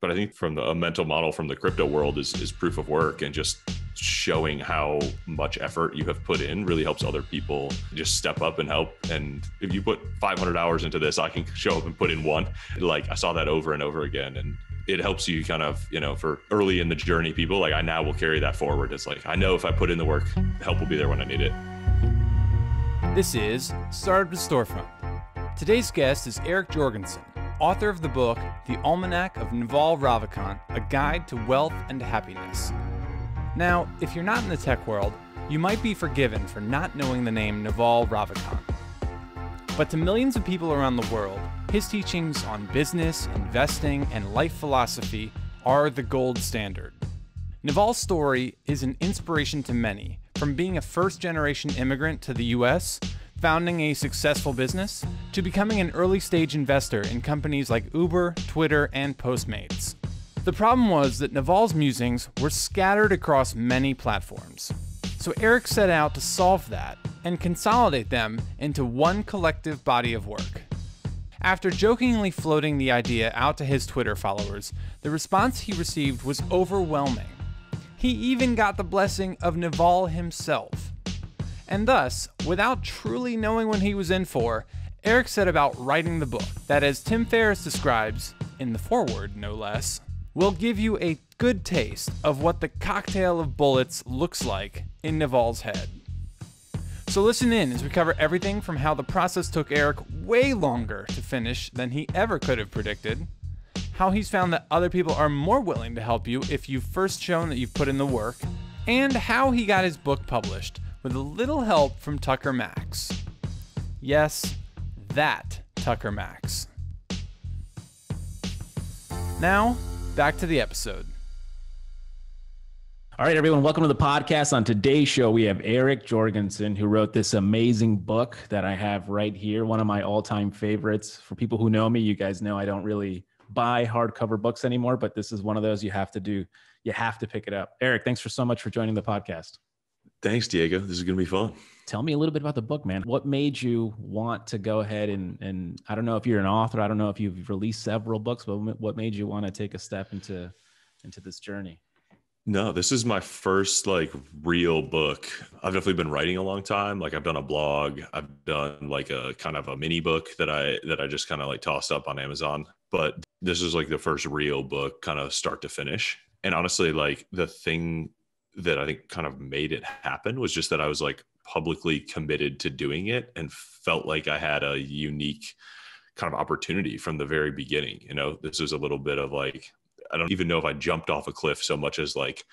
But I think from the, a mental model from the crypto world is, is proof of work and just showing how much effort you have put in really helps other people just step up and help. And if you put 500 hours into this, I can show up and put in one. Like I saw that over and over again. And it helps you kind of, you know, for early in the journey people, like I now will carry that forward. It's like, I know if I put in the work, help will be there when I need it. This is Startup to Storefront. Today's guest is Eric Jorgenson, author of the book The Almanack of Naval Ravikant, A Guide to Wealth and Happiness. Now, if you're not in the tech world, you might be forgiven for not knowing the name Naval Ravikant. But to millions of people around the world, his teachings on business, investing, and life philosophy are the gold standard. Naval's story is an inspiration to many, from being a first generation immigrant to the US, founding a successful business, to becoming an early stage investor in companies like Uber, Twitter, and Postmates. The problem was that Naval's musings were scattered across many platforms. So Eric set out to solve that and consolidate them into one collective body of work. After jokingly floating the idea out to his Twitter followers, the response he received was overwhelming. He even got the blessing of Naval himself. And thus, without truly knowing what he was in for, Eric set about writing the book that, as Tim Ferriss describes, in the foreword no less, will give you a good taste of what the cocktail of bullets looks like in Naval's head. So listen in as we cover everything from how the process took Eric way longer to finish than he ever could have predicted, how he's found that other people are more willing to help you if you've first shown that you've put in the work, and how he got his book published with a little help from Tucker Max. Yes, that Tucker Max. Now, back to the episode. All right, everyone, welcome to the podcast. On today's show, we have Eric Jorgenson, who wrote this amazing book that I have right here, one of my all time favorites. For people who know me, you guys know I don't really buy hardcover books anymore, but this is one of those you have to do. You have to pick it up. Eric, thanks for so much for joining the podcast. Thanks, Diego. This is going to be fun. Tell me a little bit about the book, man. What made you want to go ahead and and I don't know if you're an author, I don't know if you've released several books, but what made you want to take a step into into this journey? No, this is my first like real book. I've definitely been writing a long time. Like I've done a blog, I've done like a kind of a mini book that I that I just kind of like tossed up on Amazon. But this is like the first real book, kind of start to finish. And honestly, like the thing that I think kind of made it happen was just that I was like publicly committed to doing it and felt like I had a unique kind of opportunity from the very beginning. You know, this was a little bit of like, I don't even know if I jumped off a cliff so much as like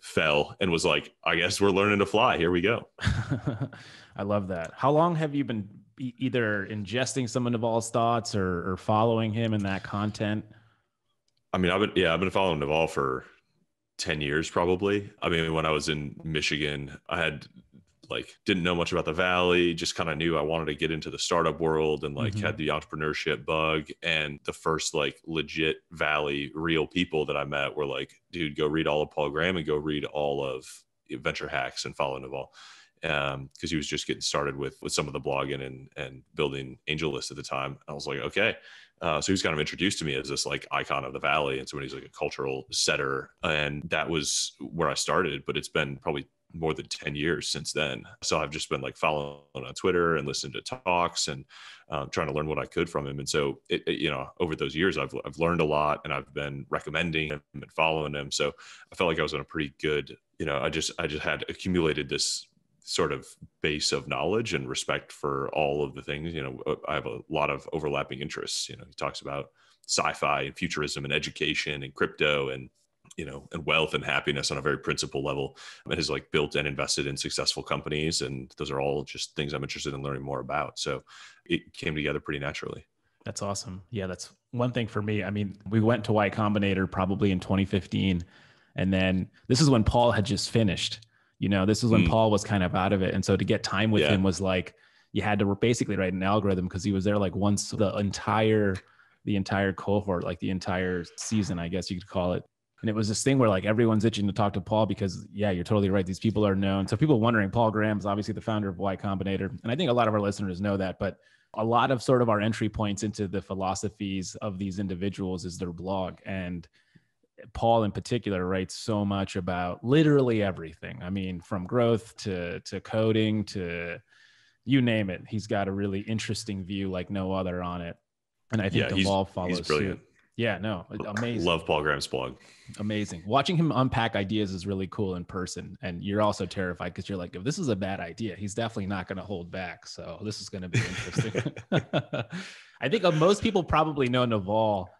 fell and was like, I guess we're learning to fly. Here we go. I love that. How long have you been either ingesting some of Naval's thoughts or, or following him in that content? I mean, I've been, yeah, I've been following Naval for 10 years probably. I mean, when I was in Michigan, I had like didn't know much about the valley just kind of knew i wanted to get into the startup world and like mm-hmm. had the entrepreneurship bug and the first like legit valley real people that i met were like dude go read all of paul graham and go read all of venture hacks and follow naval because um, he was just getting started with with some of the blogging and and building AngelList at the time i was like okay uh, so he was kind of introduced to me as this like icon of the valley and so when he's like a cultural setter. And that was where i started but it's been probably more than 10 years since then. So i've just been like following on twitter and listening to talks and um, trying to learn what i could from him. And so it, it, you know over those years I've, I've learned a lot and i've been recommending him and following him. So i felt like i was on a pretty good you know i just i just had accumulated this sort of base of knowledge and respect for all of the things. You know, uh, I have a lot of overlapping interests. You know, he talks about sci-fi and futurism and education and crypto and you know and wealth and happiness on a very principal level and has like built and invested in successful companies and those are all just things i'm interested in learning more about so it came together pretty naturally that's awesome yeah that's one thing for me i mean we went to y combinator probably in 2015 and then this is when paul had just finished you know, this is when mm. Paul was kind of out of it. And so to get time with yeah. him was like, you had to basically write an algorithm because he was there like once the entire, the entire cohort, like the entire season, I guess you could call it. And it was this thing where like everyone's itching to talk to Paul because yeah, you're totally right. These people are known. So people wondering, Paul Graham is obviously the founder of Y Combinator. And I think a lot of our listeners know that, but a lot of sort of our entry points into the philosophies of these individuals is their blog and Paul in particular writes so much about literally everything. I mean, from growth to to coding to you name it. He's got a really interesting view like no other on it. And I think yeah, Naval follows he's brilliant. suit. Yeah, no, amazing. Love Paul Graham's blog. Amazing. Watching him unpack ideas is really cool in person. And you're also terrified because you're like, if this is a bad idea, he's definitely not going to hold back. So this is going to be interesting. I think uh, most people probably know Naval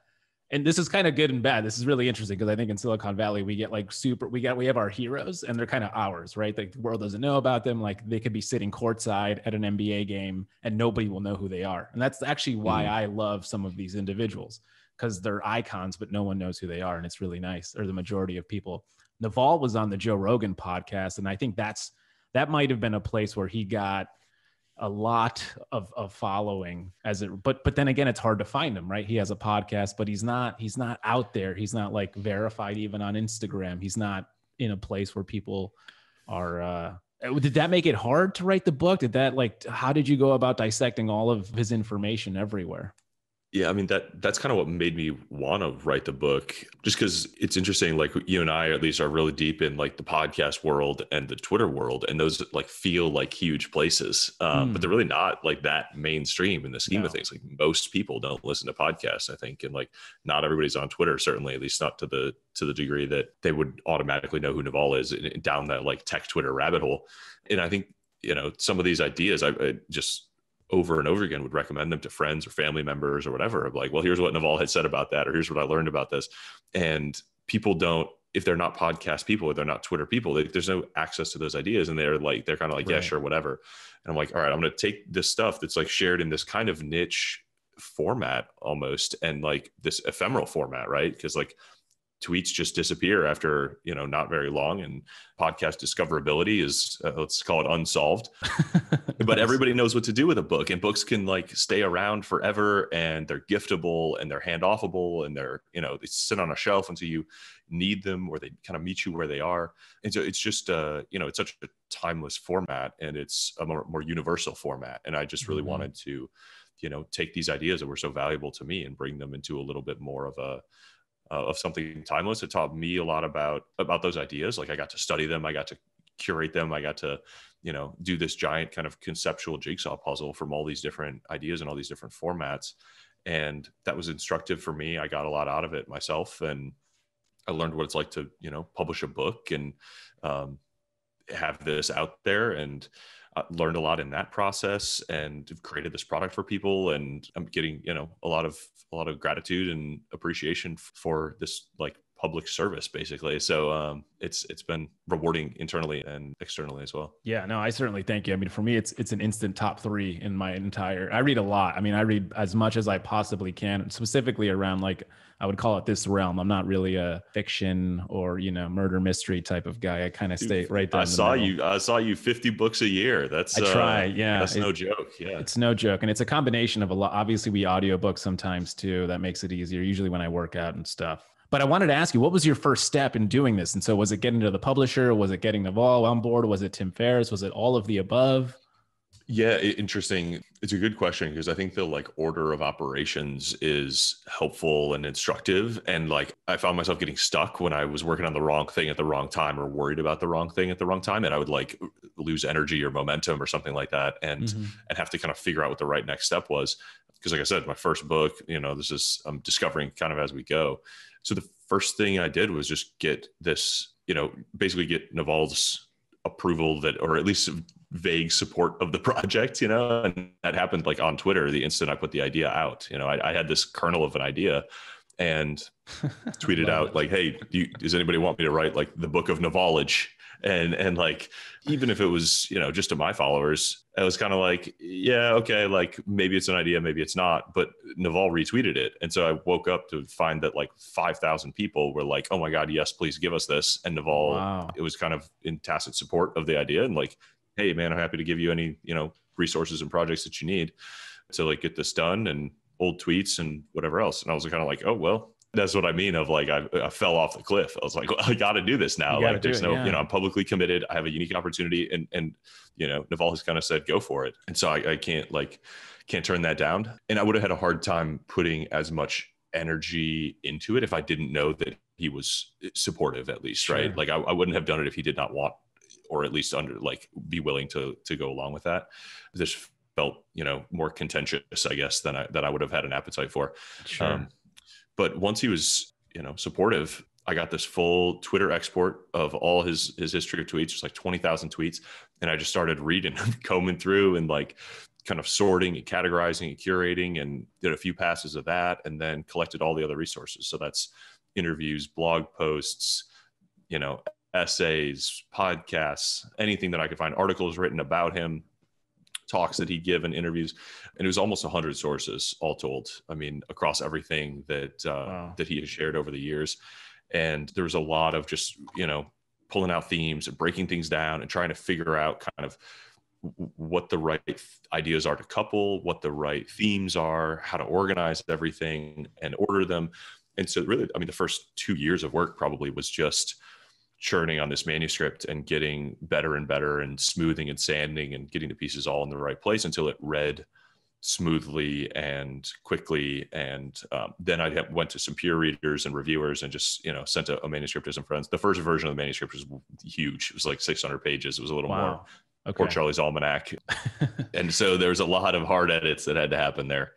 and this is kind of good and bad. This is really interesting because I think in Silicon Valley we get like super. We get we have our heroes and they're kind of ours, right? Like the world doesn't know about them. Like they could be sitting courtside at an NBA game and nobody will know who they are. And that's actually why mm. I love some of these individuals because they're icons, but no one knows who they are, and it's really nice. Or the majority of people. Naval was on the Joe Rogan podcast, and I think that's that might have been a place where he got a lot of, of following as it but but then again it's hard to find him right? He has a podcast but he's not he's not out there. He's not like verified even on instagram. He's not in a place where people are uh did that make it hard to write the book? Did that like how did you go about dissecting all of his information everywhere yeah, I mean that that's kind of what made me want to write the book, just because it's interesting. Like you and I, at least, are really deep in like the podcast world and the Twitter world, and those like feel like huge places, um, mm. but they're really not like that mainstream in the scheme no. of things. Like most people don't listen to podcasts, I think, and like not everybody's on Twitter. Certainly, at least not to the to the degree that they would automatically know who Naval is down that like tech Twitter rabbit hole. And I think you know some of these ideas, I, I just over and over again would recommend them to friends or family members or whatever of like well here's what naval had said about that or here's what i learned about this. And people don't if they're not podcast people or they're not twitter people they, there's no access to those ideas and they're like they're kind of like right. yeah sure whatever. And i'm like all right i'm going to take this stuff that's like shared in this kind of niche format almost and like this ephemeral format right? Because like tweets just disappear after you know not very long and podcast discoverability is uh, let's call it unsolved. But everybody knows what to do with a book and books can like stay around forever and they're giftable and they're hand offable and they're you know they sit on a shelf until you need them or they kind of meet you where they are. And so it's just uh you know it's such a timeless format and it's a more, more universal format and i just really mm-hmm. wanted to you know take these ideas that were so valuable to me and bring them into a little bit more of a uh, of something timeless. It taught me a lot about about those ideas. Like I got to study them, I got to curate them, I got to you know do this giant kind of conceptual jigsaw puzzle from all these different ideas and all these different formats, and that was instructive for me. I got a lot out of it myself, and I learned what it's like to you know publish a book and um, have this out there and learned a lot in that process and created this product for people and i'm getting you know a lot of a lot of gratitude and appreciation for this like public service basically. So um, it's it's been rewarding internally and externally as well. Yeah no i certainly thank you. I mean for me it's it's an instant top three in my entire i read a lot. I mean i read as much as i possibly can specifically around like i would call it this realm. I'm not really a fiction or you know murder mystery type of guy. I kind of stay right there i saw you i saw you 50 books a year. That's i try uh, yeah. that's it, no joke. Yeah. it's no joke. And it's a combination of a lot obviously we audiobook sometimes too. That makes it easier usually when i work out and stuff but I wanted to ask you, what was your first step in doing this? And so, was it getting to the publisher? Was it getting Naval on board? Was it Tim Ferriss? Was it all of the above? Yeah, interesting. It's a good question because I think the like order of operations is helpful and instructive. And like I found myself getting stuck when I was working on the wrong thing at the wrong time or worried about the wrong thing at the wrong time. And I would like lose energy or momentum or something like that and mm-hmm. and have to kind of figure out what the right next step was. Because like I said, my first book, you know, this is I'm discovering kind of as we go. So the first thing I did was just get this, you know, basically get Naval's approval that, or at least vague support of the project, you know, and that happened like on Twitter the instant I put the idea out. You know, I, I had this kernel of an idea and tweeted out like, "Hey, do you, does anybody want me to write like the book of knowledge?" And and like even if it was you know just to my followers i was kind of like yeah okay like maybe it's an idea maybe it's not but naval retweeted it. And so i woke up to find that like 5000 people were like oh my god yes please give us this. And naval wow. it was kind of in tacit support of the idea and like hey man i'm happy to give you any you know resources and projects that you need to like get this done and old tweets and whatever else. And i was kind of like oh well that's what I mean. Of like, I, I fell off the cliff. I was like, well, I got to do this now. Like, there's it, no, yeah. you know, I'm publicly committed. I have a unique opportunity, and and you know, Naval has kind of said, go for it. And so I, I can't like, can't turn that down. And I would have had a hard time putting as much energy into it if I didn't know that he was supportive, at least, sure. right? Like, I, I wouldn't have done it if he did not want, or at least under like be willing to to go along with that. This felt, you know, more contentious, I guess, than I than I would have had an appetite for. Sure. Um, but once he was, you know, supportive, I got this full Twitter export of all his his history of tweets, just like twenty thousand tweets, and I just started reading, combing through, and like kind of sorting and categorizing and curating, and did a few passes of that, and then collected all the other resources. So that's interviews, blog posts, you know, essays, podcasts, anything that I could find, articles written about him, talks that he'd given, interviews, and it was almost hundred sources all told. I mean, across everything that uh, wow. that he has shared over the years, and there was a lot of just you know pulling out themes and breaking things down and trying to figure out kind of what the right ideas are to couple, what the right themes are, how to organize everything and order them. And so, really, I mean, the first two years of work probably was just churning on this manuscript and getting better and better and smoothing and sanding and getting the pieces all in the right place until it read smoothly and quickly and um, then i went to some peer readers and reviewers and just you know sent a, a, manuscript to some friends the first version of the manuscript was huge it was like 600 pages it was a little wow. more okay. Poor Charlie's Almanack. and so there was a lot of hard edits that had to happen there,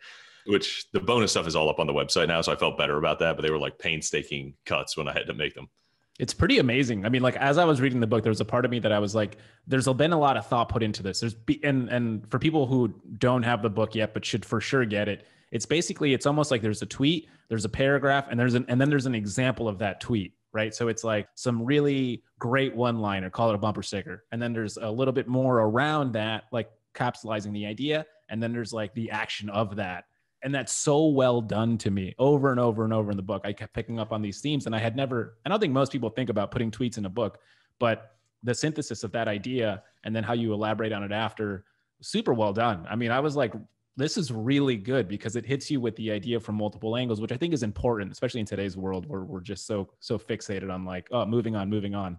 which the bonus stuff is all up on the website now. So I felt better about that, but they were like painstaking cuts when I had to make them. It's pretty amazing. I mean, like as I was reading the book, there was a part of me that I was like, "There's been a lot of thought put into this." There's be, and and for people who don't have the book yet, but should for sure get it. It's basically it's almost like there's a tweet, there's a paragraph, and there's an and then there's an example of that tweet, right? So it's like some really great one liner, call it a bumper sticker, and then there's a little bit more around that, like capsulizing the idea, and then there's like the action of that and that's so well done to me over and over and over in the book. I kept picking up on these themes and i had never and i don't think most people think about putting tweets in a book but the synthesis of that idea and then how you elaborate on it after super well done. I mean i was like this is really good because it hits you with the idea from multiple angles which i think is important especially in today's world where we're just so so fixated on like oh moving on moving on.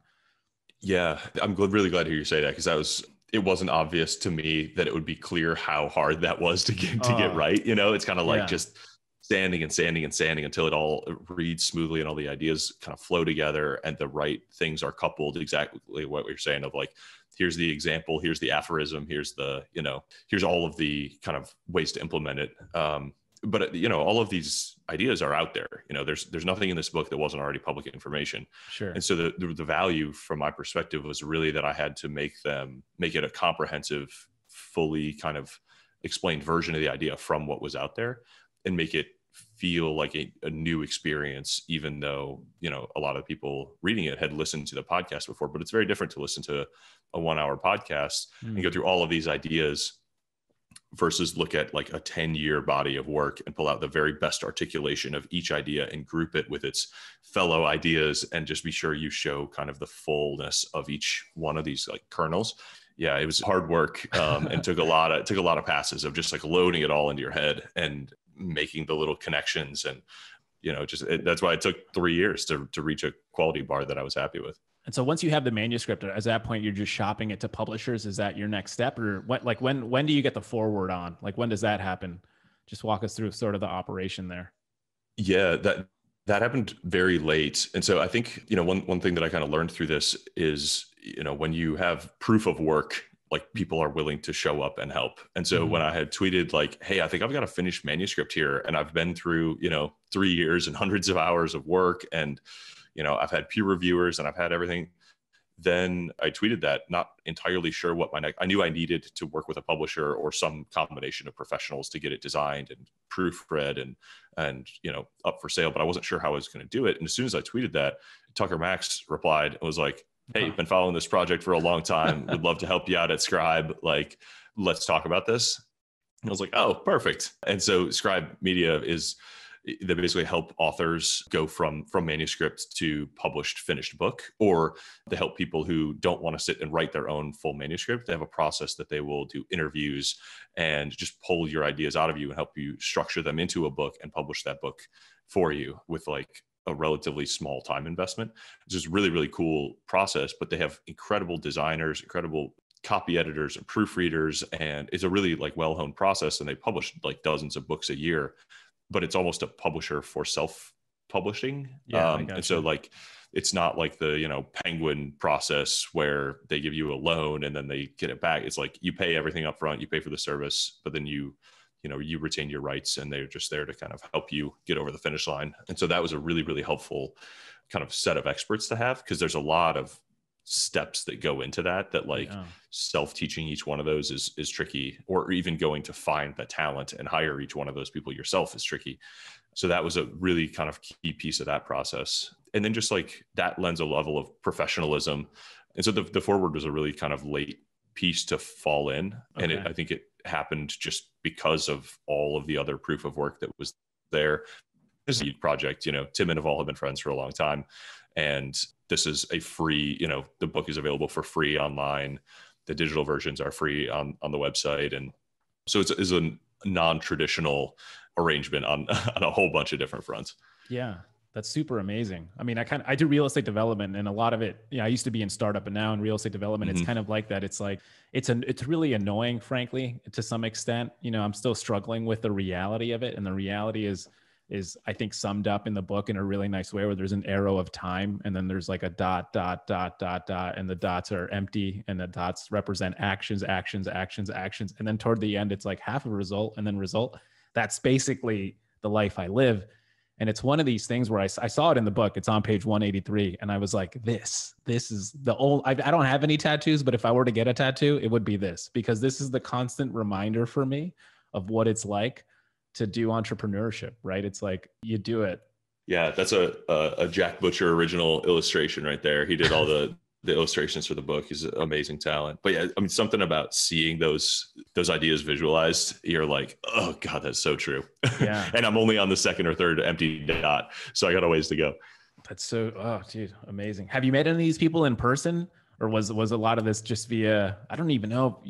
Yeah i'm really glad to hear you say that because that was it wasn't obvious to me that it would be clear how hard that was to get to get oh. right. You know, it's kind of like yeah. just sanding and sanding and sanding until it all reads smoothly and all the ideas kind of flow together and the right things are coupled exactly what you're saying of like here's the example here's the aphorism here's the you know here's all of the kind of ways to implement it um, but you know all of these ideas are out there. You know there's there's nothing in this book that wasn't already public information. Sure. And so the, the, the value from my perspective was really that i had to make them make it a comprehensive fully kind of explained version of the idea from what was out there and make it feel like a, a new experience even though you know a lot of people reading it had listened to the podcast before but it's very different to listen to a one hour podcast mm. and go through all of these ideas versus look at like a 10 year body of work and pull out the very best articulation of each idea and group it with its fellow ideas and just be sure you show kind of the fullness of each one of these like kernels. Yeah it was hard work um, and took a lot of took a lot of passes of just like loading it all into your head and making the little connections and you know just it, that's why it took three years to, to reach a quality bar that i was happy with and so once you have the manuscript, at that point you're just shopping it to publishers. Is that your next step, or what? Like when when do you get the foreword on? Like when does that happen? Just walk us through sort of the operation there. Yeah, that that happened very late, and so I think you know one one thing that I kind of learned through this is you know when you have proof of work like people are willing to show up and help. And so mm-hmm. when I had tweeted like, "Hey, I think I've got a finished manuscript here, and I've been through you know three years and hundreds of hours of work, and you know i've had peer reviewers and i've had everything then i tweeted that not entirely sure what my next i knew i needed to work with a publisher or some combination of professionals to get it designed and proofread and and you know up for sale but i wasn't sure how i was going to do it. And as soon as i tweeted that tucker max replied and was like hey you've been following this project for a long time. Would love to help you out at scribe. Like let's talk about this. And i was like oh perfect. And so scribe media is they basically help authors go from from manuscript to published finished book or they help people who don't want to sit and write their own full manuscript they have a process that they will do interviews and just pull your ideas out of you and help you structure them into a book and publish that book for you with like a relatively small time investment. It's just really, really cool process, but they have incredible designers, incredible copy editors and proofreaders. And it's a really like well-honed process. And they publish like dozens of books a year, but it's almost a publisher for self publishing. Yeah, um, and so like, it's not like the you know penguin process where they give you a loan and then they get it back. It's like you pay everything up front you pay for the service but then you you know you retain your rights and they're just there to kind of help you get over the finish line. And so that was a really really helpful kind of set of experts to have because there's a lot of steps that go into that that like yeah. self-teaching each one of those is is tricky or even going to find the talent and hire each one of those people yourself is tricky so that was a really kind of key piece of that process and then just like that lends a level of professionalism and so the, the foreword was a really kind of late piece to fall in okay. and it, i think it happened just because of all of the other proof of work that was there. This is a project, you know, Tim and Naval have been friends for a long time. And this is a free, you know, the book is available for free online. The digital versions are free on, on the website. And so it's, it's a non-traditional arrangement on, on a whole bunch of different fronts. Yeah. That's super amazing. I mean, I kind of I do real estate development, and a lot of it. Yeah, you know, I used to be in startup, and now in real estate development, mm-hmm. it's kind of like that. It's like it's an it's really annoying, frankly, to some extent. You know, I'm still struggling with the reality of it, and the reality is is I think summed up in the book in a really nice way, where there's an arrow of time, and then there's like a dot, dot, dot, dot, dot, and the dots are empty, and the dots represent actions, actions, actions, actions, and then toward the end, it's like half a result, and then result. That's basically the life I live and it's one of these things where I, I saw it in the book. It's on page 183. And I was like, this, this is the old, I, I don't have any tattoos, but if I were to get a tattoo, it would be this because this is the constant reminder for me of what it's like to do entrepreneurship, right? It's like you do it. Yeah, that's a, a, a Jack Butcher original illustration right there. He did all the the illustrations for the book. He's an amazing talent. But yeah, I mean, something about seeing those those ideas visualized, you're like, oh god, that's so true. Yeah. and I'm only on the second or third empty dot, so I got a ways to go. That's so, oh, dude, amazing. Have you met any of these people in person, or was was a lot of this just via? I don't even know.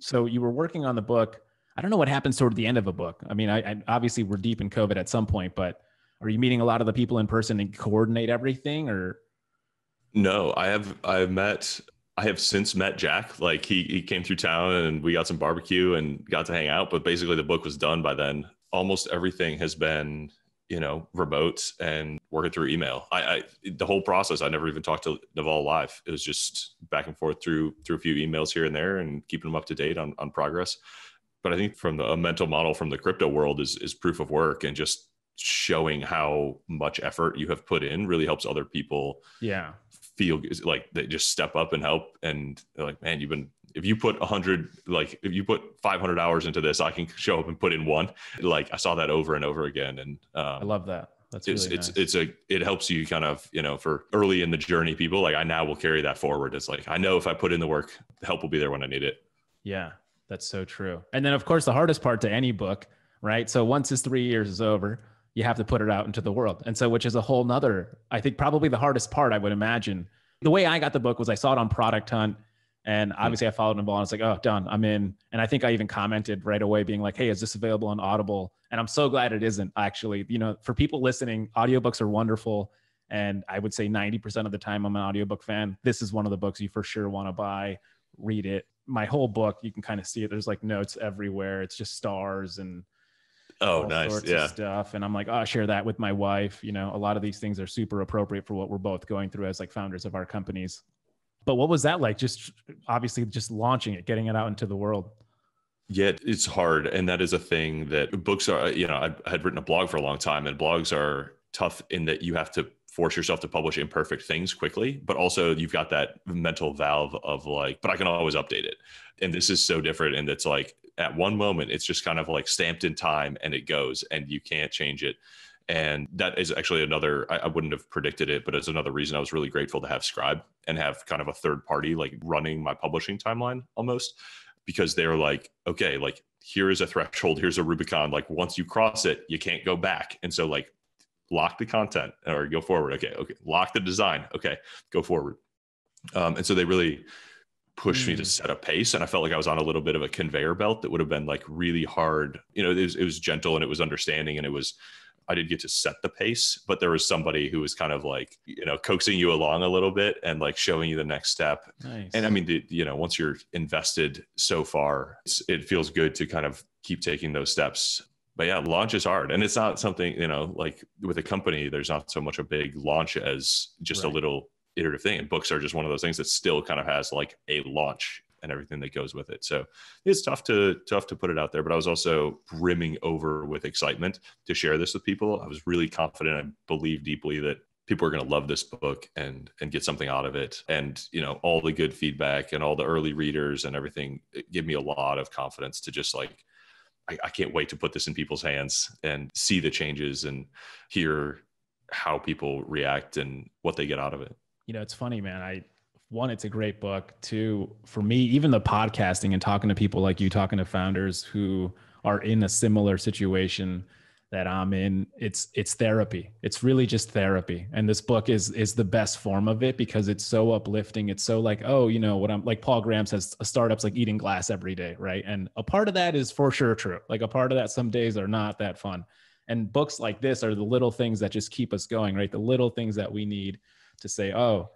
So you were working on the book. I don't know what happens toward the end of a book. I mean, I, I obviously we're deep in COVID at some point, but are you meeting a lot of the people in person and coordinate everything, or no, I have I've met I have since met Jack. Like he he came through town and we got some barbecue and got to hang out. But basically the book was done by then. Almost everything has been, you know, remote and working through email. I, I the whole process I never even talked to Naval live. It was just back and forth through through a few emails here and there and keeping them up to date on on progress. But I think from the a mental model from the crypto world is is proof of work and just showing how much effort you have put in really helps other people yeah. feel like they just step up and help and like man you've been if you put 100 like if you put 500 hours into this i can show up and put in one. Like i saw that over and over again and um, i love that. That's it's really it's nice. it's a it helps you kind of you know for early in the journey people like i now will carry that forward. It's like i know if i put in the work help will be there when i need it. Yeah that's so true and then of course the hardest part to any book right so once this three years is over you have to put it out into the world. And so, which is a whole nother, I think probably the hardest part, I would imagine. The way I got the book was I saw it on Product Hunt. And hmm. obviously, I followed Naval and I was like, oh, done, I'm in. And I think I even commented right away, being like, hey, is this available on Audible? And I'm so glad it isn't actually. You know, for people listening, audiobooks are wonderful. And I would say 90% of the time, I'm an audiobook fan. This is one of the books you for sure want to buy, read it. My whole book, you can kind of see it. There's like notes everywhere. It's just stars and oh nice. yeah. stuff. And i'm like oh I share that with my wife. You know a lot of these things are super appropriate for what we're both going through as like founders of our companies. But what was that like just obviously just launching it getting it out into the world? Yeah it's hard. And that is a thing that books are you know i had written a blog for a long time and blogs are tough in that you have to force yourself to publish imperfect things quickly but also you've got that mental valve of like but i can always update it. And this is so different and it's like at one moment it's just kind of like stamped in time and it goes and you can't change it. And that is actually another I, I, wouldn't have predicted it but it's another reason i was really grateful to have scribe and have kind of a third party like running my publishing timeline almost because they're like okay like here is a threshold here's a rubicon like once you cross it you can't go back. And so like lock the content or go forward okay okay lock the design okay go forward um, and so they really pushed mm. me to mm. set a pace and i felt like i was on a little bit of a conveyor belt that would have been like really hard you know it was, it was gentle and it was understanding and it was I did get to set the pace, but there was somebody who was kind of like, you know, coaxing you along a little bit and like showing you the next step. Nice. And I mean, the, you know, once you're invested so far, it feels good to kind of keep taking those steps. But yeah, launch is hard. And it's not something, you know, like with a company, there's not so much a big launch as just Right. a little iterative thing. And books are just one of those things that still kind of has like a launch and everything that goes with it. So it's tough to tough to put it out there. But I was also brimming over with excitement to share this with people. I was really confident. I believe deeply that people are going to love this book and and get something out of it and you know all the good feedback and all the early readers and everything give me a lot of confidence to just like I, I can't wait to put this in people's hands and see the changes and hear how people react and what they get out of it you know, it's funny, man. I one, it's a great book. Two, for me, even the podcasting and talking to people like you, talking to founders who are in a similar situation that I'm in, it's it's therapy. It's really just therapy. And this book is is the best form of it because it's so uplifting. It's so like, oh, you know, what I'm like Paul Graham says, a startup's like eating glass every day, right? And a part of that is for sure true. Like a part of that some days are not that fun. And books like this are the little things that just keep us going, right? The little things that we need to say, oh,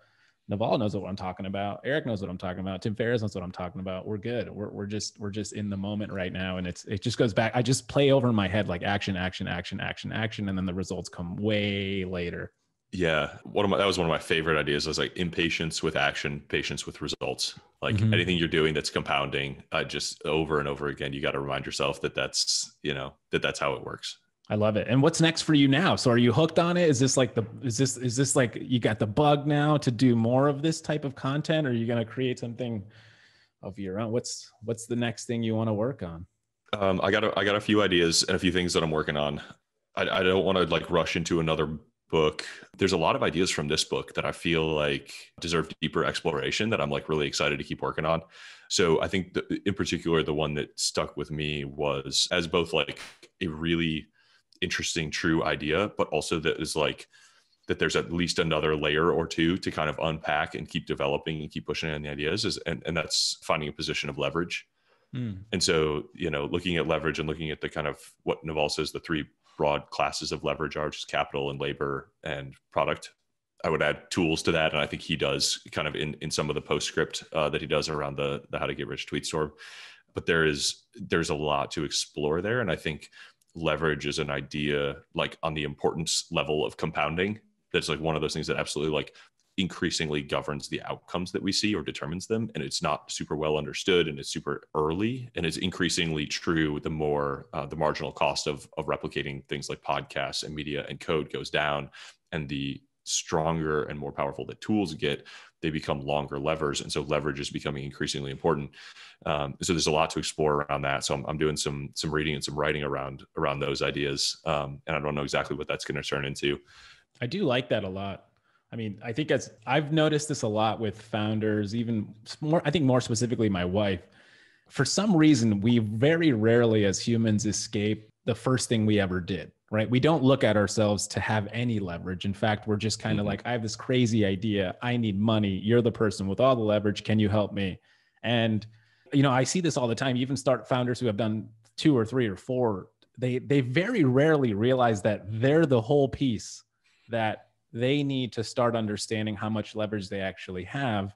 Naval knows what I'm talking about. Eric knows what I'm talking about. Tim Ferriss knows what I'm talking about. We're good. We're, we're just we're just in the moment right now, and it's it just goes back. I just play over in my head like action, action, action, action, action, and then the results come way later. yeah one of my that was one of my favorite ideas was like impatience with action patience with results like Mhm. anything you're doing that's compounding uh, just over and over again you got to remind yourself that that's you know that that's how it works I love it. And what's next for you now? So are you hooked on it? Is this like the is this is this like you got the bug now to do more of this type of content? Or are you going to create something of your own? What's what's the next thing you want to work on? Um, I got a, I got a few ideas and a few things that I'm working on. I, I don't want to like rush into another book. There's a lot of ideas from this book that I feel like deserve deeper exploration that I'm like really excited to keep working on. So I think that in particular, the one that stuck with me was as both like a really interesting, true idea, but also that is like that there's at least another layer or two to kind of unpack and keep developing and keep pushing on the ideas is and, and that's finding a position of leverage. And so, you know, looking at leverage and looking at the kind of what Naval says the three broad classes of leverage are just capital and labor and product. I would add tools to that, and I think he does kind of in in some of the postscript uh, that he does around the the how to get rich tweet storm. But there is there's a lot to explore there, and I think leverage is an idea like on the importance level of compounding. That's like one of those things that absolutely like increasingly governs the outcomes that we see or determines them and it's not super well understood and it's super early and it's increasingly true the more uh, the marginal cost of of replicating things like podcasts and media and code goes down and the stronger and more powerful the tools get they become longer levers and so leverage is becoming increasingly important um, so there's a lot to explore around that so I'm, I'm doing some some reading and some writing around around those ideas um, and i don't know exactly what that's going to turn into I do like that a lot. I mean, I think as I've noticed this a lot with founders, even more, I think more specifically my wife. For some reason, we very rarely as humans escape the first thing we ever did, right? We don't look at ourselves to have any leverage. In fact, we're just kind of Mhm. like, I have this crazy idea. I need money. You're the person with all the leverage. Can you help me? And, you know, I see this all the time. Even start founders who have done two or three or four, they they very rarely realize that they're the whole piece that they need to start understanding how much leverage they actually have.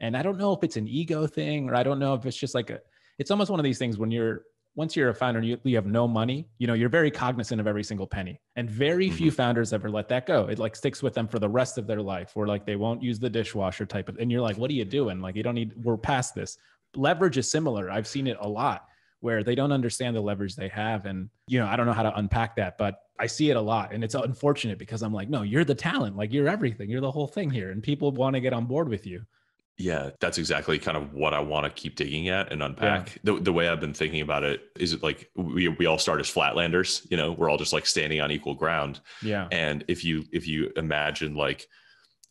And I don't know if it's an ego thing or I don't know if it's just like a, it's almost one of these things when you're, once you're a founder and you, you have no money, you know, you're very cognizant of every single penny. And very few mm-hmm. founders ever let that go. It like sticks with them for the rest of their life, or like they won't use the dishwasher type of, and you're like, what are you doing? Like, you don't need, we're past this. Leverage is similar. I've seen it a lot where they don't understand the leverage they have. And, you know, I don't know how to unpack that, but I see it a lot. And it's unfortunate because I'm like, no, you're the talent. Like, you're everything. You're the whole thing here. And people want to get on board with you. Yeah, that's exactly kind of what I want to keep digging at and unpack. The, the way I've been thinking about it is it like we, we all start as flatlanders, you know, we're all just like standing on equal ground. Yeah. And if you if you imagine like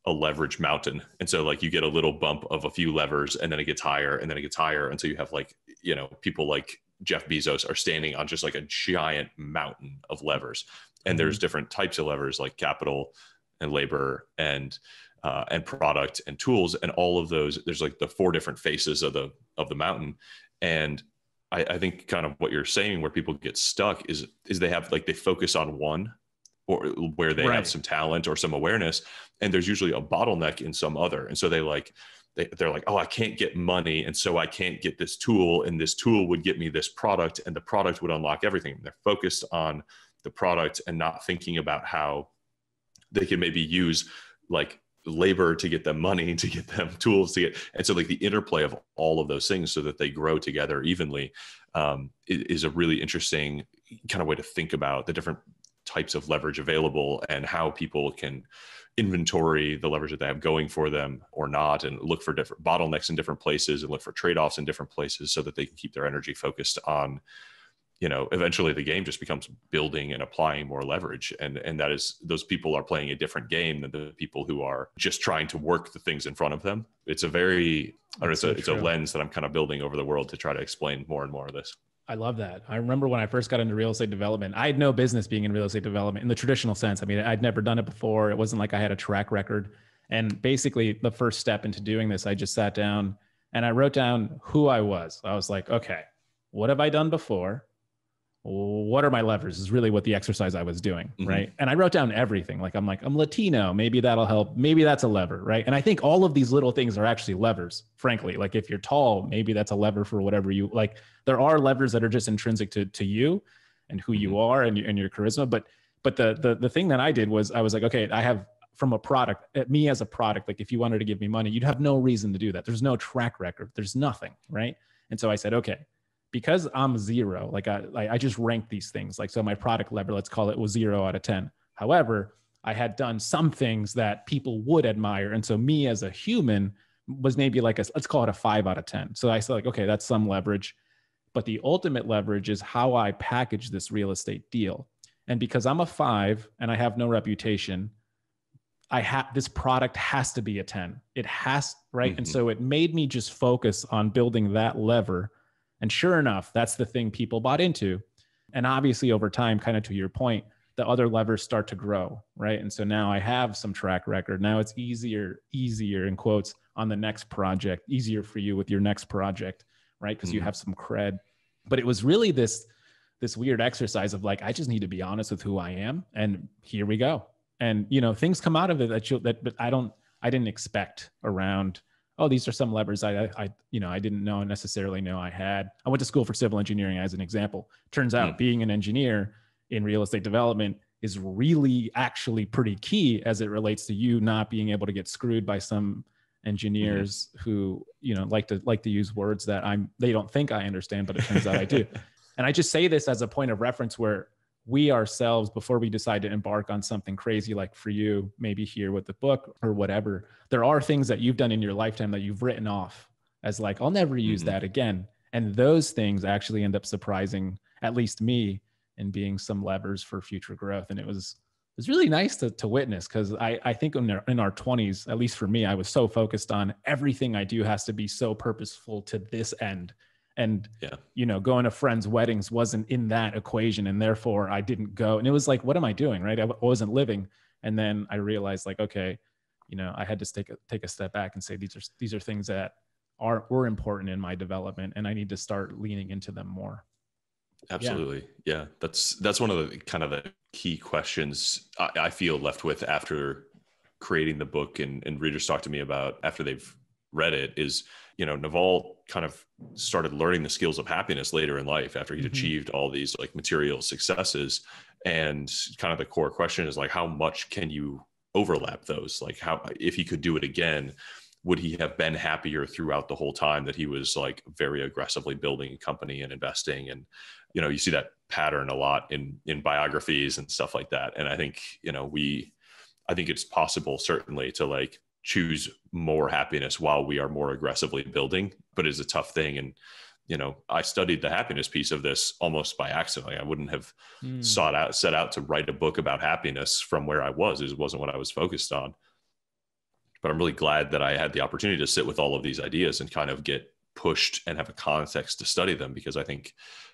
a leverage mountain, and so like you get a little bump of a few levers and then it gets higher and then it gets higher until you have like, you know, people like Jeff Bezos are standing on just like a giant mountain of levers. And there's mm-hmm. different types of levers like capital and labor and uh, and product and tools and all of those there's like the four different faces of the of the mountain. And I, I think kind of what you're saying where people get stuck is is they have like they focus on one or where they Right. have some talent or some awareness and there's usually a bottleneck in some other. And so they like they, they're like oh i can't get money and so i can't get this tool and this tool would get me this product and the product would unlock everything. They're focused on the product and not thinking about how they can maybe use like labor to get them money to get them tools to get and so like the interplay of all of those things so that they grow together evenly um, is a really interesting kind of way to think about the different types of leverage available and how people can inventory the leverage that they have going for them or not and look for different bottlenecks in different places and look for trade-offs in different places so that they can keep their energy focused on you know eventually the game just becomes building and applying more leverage and and that is those people are playing a different game than the people who are just trying to work the things in front of them it's a very it's a it's a lens that i'm kind of building over the world to try to explain more and more of this I love that. I remember when I first got into real estate development, I had no business being in real estate development in the traditional sense. I mean, I'd never done it before. It wasn't like I had a track record. And basically, the first step into doing this, I just sat down and I wrote down who I was. I was like, okay, what have I done before? What are my levers? Is really what the exercise I was doing. Mhm. Right. And I wrote down everything. Like, I'm like, I'm Latino. Maybe that'll help. Maybe that's a lever. Right. And I think all of these little things are actually levers, frankly. Like, if you're tall, maybe that's a lever for whatever you like there are levers that are just intrinsic to to you and who you are and, your- and your charisma but but the, the the thing that i did was i was like okay i have from a product uh, me as a product like if you wanted to give me money you'd have no reason to do that there's no track record there's nothing right and so i said okay because i'm zero like i I just ranked these things like so my product lever let's call it was zero out of 10 however i had done some things that people would admire and so me as a human was maybe like a let's call it a five out of 10 so i said like okay that's some leverage but the ultimate leverage is how I package this real estate deal. And because I'm a five and I have no reputation, I have this product has to be a 10. It has, right? And Mhm. so it made me just focus on building that lever. And sure enough, that's the thing people bought into. And obviously, over time, kind of to your point, the other levers start to grow, right? And so now I have some track record. Now it's easier, easier in quotes on the next project, easier for you with your next project, right? Because you Mhm. have some cred. But it was really this this weird exercise of like, I just need to be honest with who I am, and here we go. And you know, things come out of it that you that but I don't I didn't expect around. Oh, these are some levers I, I, you know, I didn't know necessarily know I had. I went to school for civil engineering as an example. Turns out, Hmm. being an engineer in real estate development is really actually pretty key as it relates to you not being able to get screwed by some engineers who you know like to like to use words that i'm they don't think i understand but it turns out i do and i just say this as a point of reference where we ourselves before we decide to embark on something crazy like for you maybe here with the book or whatever there are things that you've done in your lifetime that you've written off as like i'll never use Mhm. that again. And those things actually end up surprising at least me and being some levers for future growth. And it was it was really nice to, to witness because I, I think in our, in our 20s at least for me i was so focused on everything i do has to be so purposeful to this end and Yeah. you know going to friends weddings wasn't in that equation and therefore i didn't go and it was like what am i doing right i wasn't living and then i realized like okay you know i had to take a, take a step back and say these are these are things that are were important in my development and i need to start leaning into them more Absolutely. Yeah. That's that's one of the kind of the key questions I, I feel left with after creating the book and, and readers talk to me about after they've read it is, you know, Naval kind of started learning the skills of happiness later in life after he'd Mhm. achieved all these like material successes. And kind of the core question is like, how much can you overlap those? Like how if he could do it again, would he have been happier throughout the whole time that he was like very aggressively building a company and investing and you know you see that pattern a lot in in biographies and stuff like that and i think you know we i think it's possible certainly to like choose more happiness while we are more aggressively building but it's a tough thing. And you know i studied the happiness piece of this almost by accident. Like i wouldn't have Hmm. sought out set out to write a book about happiness from where i was. It wasn't what i was focused on. But i'm really glad that i had the opportunity to sit with all of these ideas and kind of get pushed and have a context to study them because i think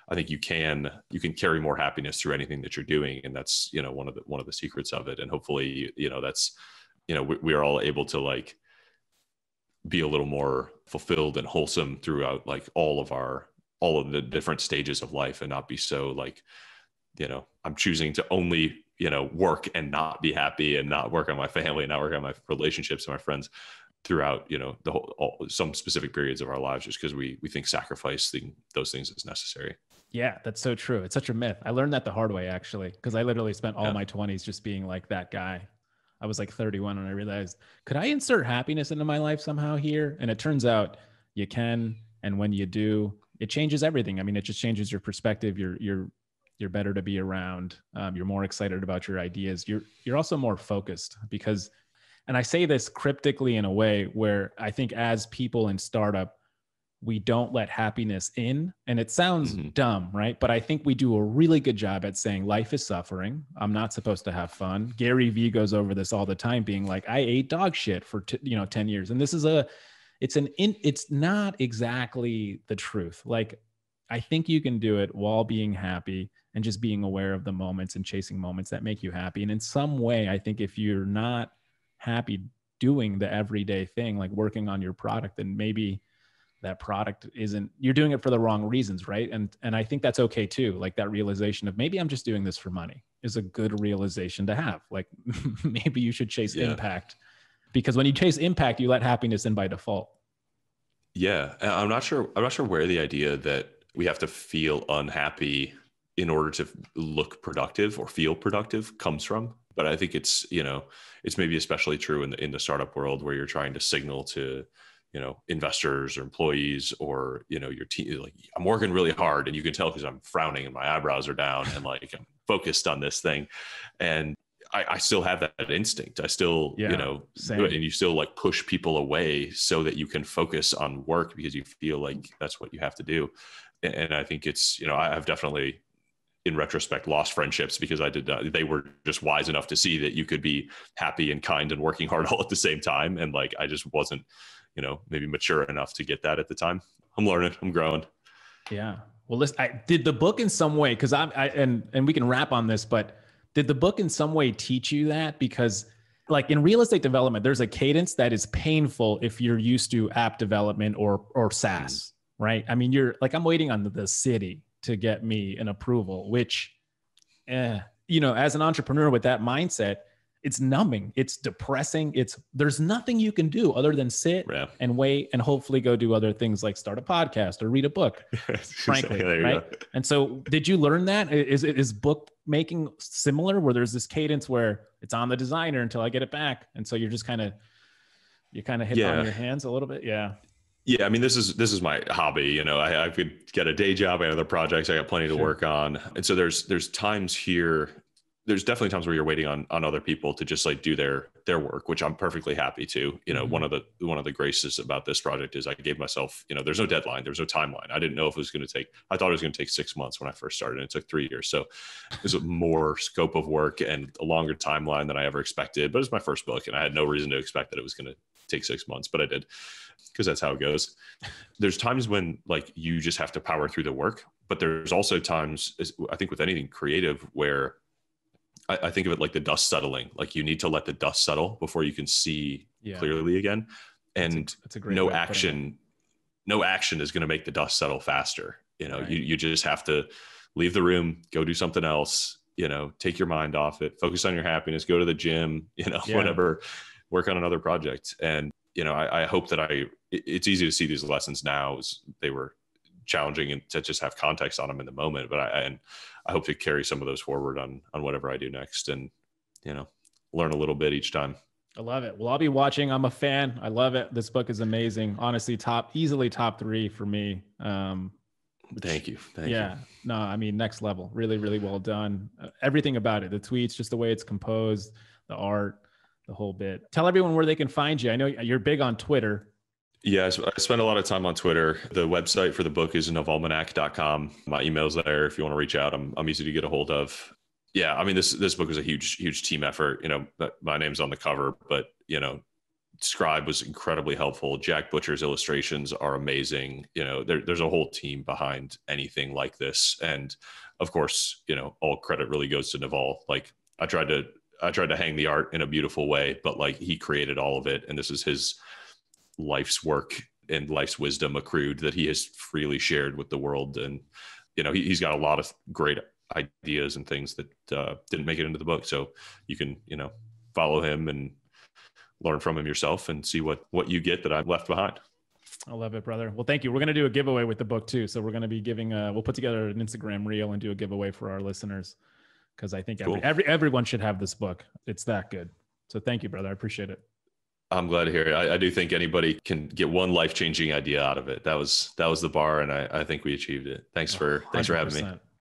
i think you can you can carry more happiness through anything that you're doing. And that's you know one of the one of the secrets of it. And hopefully you know that's you know we, we are all able to like be a little more fulfilled and wholesome throughout like all of our all of the different stages of life and not be so like you know i'm choosing to only you know work and not be happy and not work on my family and not work on my relationships and my friends throughout you know the whole all, some specific periods of our lives just because we we think sacrificing those things is necessary. Yeah that's so true. It's such a myth. I learned that the hard way actually because i literally spent all yeah. my 20s just being like that guy i was like 31 and i realized could i insert happiness into my life somehow here? And it turns out you can and when you do it changes everything. I mean it just changes your perspective. You're you're you're better to be around. Um, you're more excited about your ideas. You're you're also more focused because and I say this cryptically in a way where I think as people in startup, we don't let happiness in. And it sounds mm-hmm. dumb, right? But I think we do a really good job at saying life is suffering. I'm not supposed to have fun. Gary Vee goes over this all the time, being like, I ate dog shit for t- you know 10 years. And this is a it's an in, it's not exactly the truth. Like I think you can do it while being happy and just being aware of the moments and chasing moments that make you happy. And in some way, I think if you're not happy doing the everyday thing, like working on your product, then maybe that product isn't you're doing it for the wrong reasons right? And and i think that's okay too like that realization of maybe i'm just doing this for money is a good realization to have like maybe you should chase yeah. impact. Because when you chase impact you let happiness in by default. Yeah i'm not sure i'm not sure where the idea that we have to feel unhappy in order to look productive or feel productive comes from but i think it's you know it's maybe especially true in the in the startup world where you're trying to signal to you know investors or employees or you know your team like i'm working really hard and you can tell because i'm frowning and my eyebrows are down and like i'm focused on this thing and I, I still have that instinct. I still, yeah, you know, same. and you still like push people away so that you can focus on work because you feel like that's what you have to do. And I think it's, you know, I've definitely in retrospect lost friendships because I did not, they were just wise enough to see that you could be happy and kind and working hard all at the same time. And like, I just wasn't, you know, maybe mature enough to get that at the time. I'm learning, I'm growing. Yeah. Well, listen, I did the book in some way because I'm, I, and, and we can wrap on this, but did the book in some way teach you that? Because like in real estate development, there's a cadence that is painful if you're used to app development or, or SaaS, mm-hmm. right? I mean, you're like, I'm waiting on the, the city to get me an approval, which, eh, you know, as an entrepreneur with that mindset, it's numbing, it's depressing. It's there's nothing you can do other than sit yeah. and wait and hopefully go do other things like start a podcast or read a book. frankly, right? Go. And so, did you learn that? Is it is book making similar where there's this cadence where it's on the designer until I get it back, and so you're just kind of you kind of hit yeah. on your hands a little bit, yeah. Yeah, I mean, this is this is my hobby. You know, I, I could get a day job, I have other projects, I got plenty to sure. work on, and so there's there's times here. There's definitely times where you're waiting on on other people to just like do their their work, which I'm perfectly happy to. You know, mm-hmm. one of the one of the graces about this project is I gave myself, you know, there's no deadline, there's no timeline. I didn't know if it was going to take. I thought it was going to take six months when I first started, and it took three years. So there's more scope of work and a longer timeline than I ever expected. But it's my first book, and I had no reason to expect that it was going to take six months, but I did because that's how it goes. There's times when like you just have to power through the work, but there's also times, I think, with anything creative where I, I think of it like the dust settling. Like you need to let the dust settle before you can see yeah. clearly again. And that's a, that's a great no action, no action is going to make the dust settle faster. You know, right. you, you just have to leave the room, go do something else, you know, take your mind off it, focus on your happiness, go to the gym, you know, yeah. whatever, work on another project. And you know, I, I hope that I, it's easy to see these lessons now as they were challenging and to just have context on them in the moment. But I, and I hope to carry some of those forward on, on whatever I do next and, you know, learn a little bit each time. I love it. Well, I'll be watching. I'm a fan. I love it. This book is amazing. Honestly, top, easily top three for me. Um, Thank you. Thank yeah. You. No, I mean, next level. Really, really well done. Uh, everything about it the tweets, just the way it's composed, the art, the whole bit. Tell everyone where they can find you. I know you're big on Twitter. Yes, I spend a lot of time on Twitter. The website for the book is navalmanack.com. My email's there if you want to reach out. I'm, I'm easy to get a hold of. Yeah, I mean this this book is a huge huge team effort. You know, my name's on the cover, but you know, Scribe was incredibly helpful. Jack Butcher's illustrations are amazing. You know, there, there's a whole team behind anything like this, and of course, you know, all credit really goes to Naval. Like I tried to I tried to hang the art in a beautiful way, but like he created all of it, and this is his life's work and life's wisdom accrued that he has freely shared with the world. And you know, he, has got a lot of great ideas and things that uh, didn't make it into the book. So you can, you know, follow him and learn from him yourself and see what what you get that I've left behind. I love it, brother. Well, thank you. We're going to do a giveaway with the book too. So we're going to be giving, uh, we'll put together an Instagram reel and do a giveaway for our listeners because I think every, cool. every, everyone should have this book. It's that good. So thank you, brother. I appreciate it. I'm glad to hear it. I, I do think anybody can get one life changing idea out of it. That was that was the bar, and I, I think we achieved it. Thanks oh, for 100%. thanks for having me.